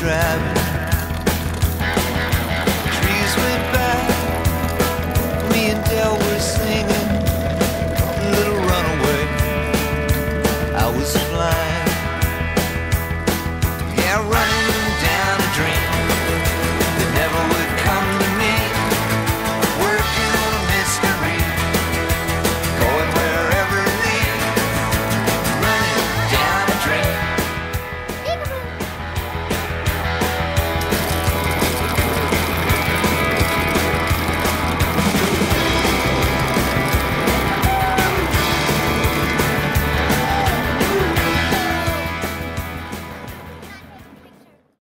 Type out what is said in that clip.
driving